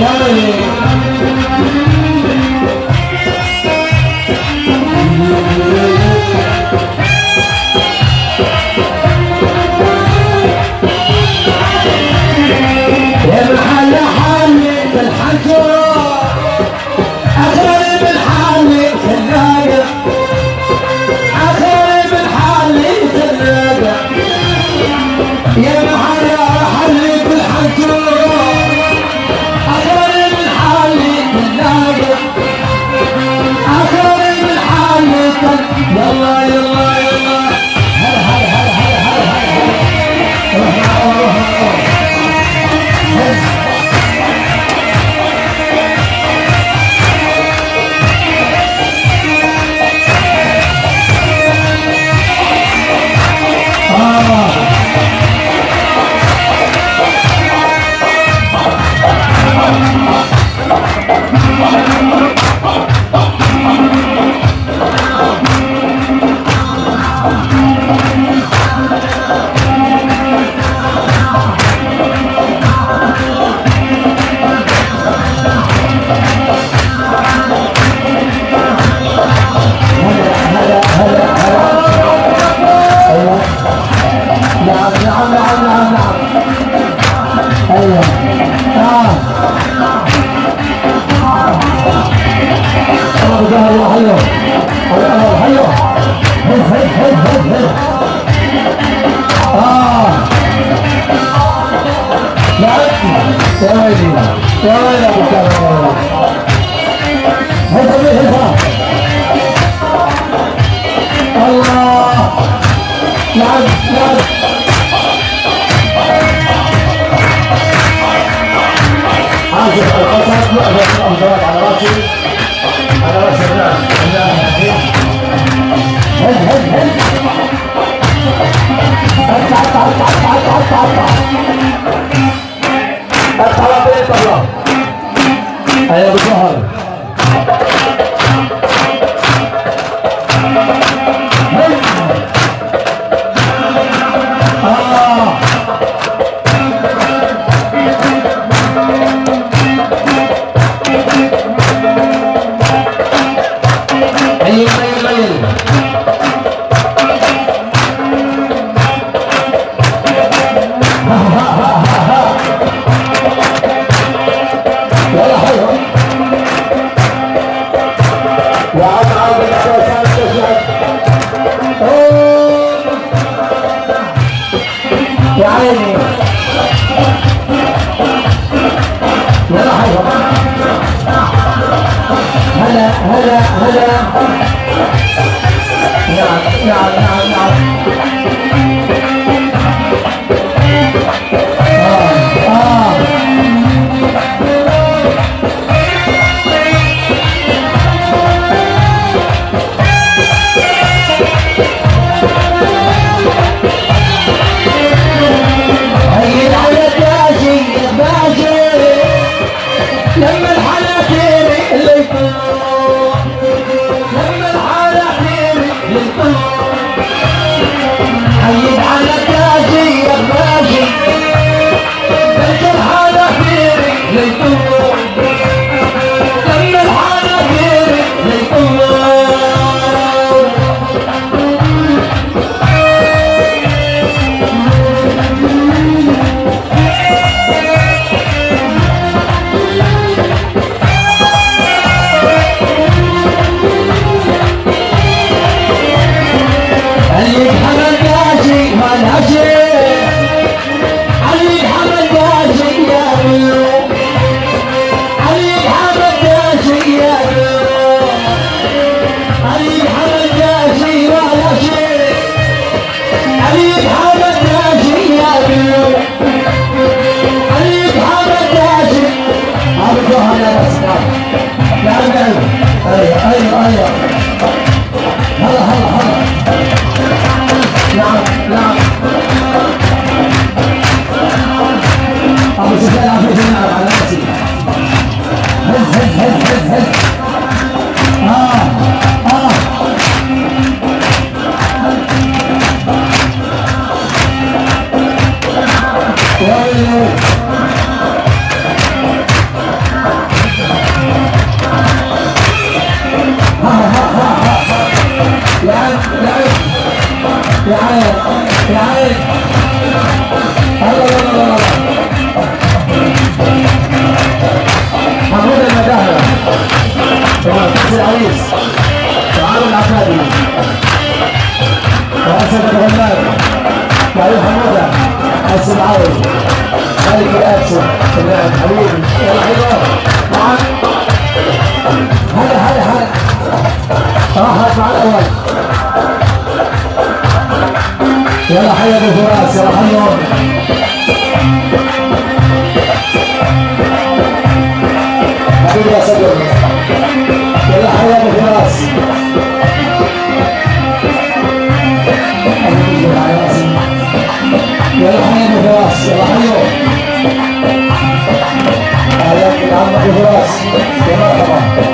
나는 ثانية ثانية مكافأة هسه بالحساب الله لعب لعب حاسب القصص وأبيع الأمطار على راسي على راس الناس هد هد هد اطلع اطلع اطلع اطلع اطلع اطلع 好了，还有多少？هلا هلا هلا نعم نعم نعم نعم حسن غناي معلم حمودة حسن عوض مالك الأبسن اللاعب حبيبي. يلا حمار معاك هلا هلا هلا راحت مع الأول. يلا حي أبو فراس. يلا حمار حبيبي يا صدر يلا حي أبو فراس. でございますやらはやでございますやらはよありがとうございます。世の中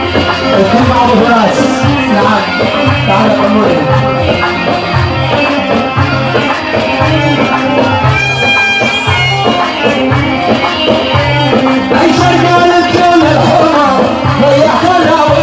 وكلمة أبو فراس نعم. تعال قموري أي شركة للدولة الحرمة ويا حلوة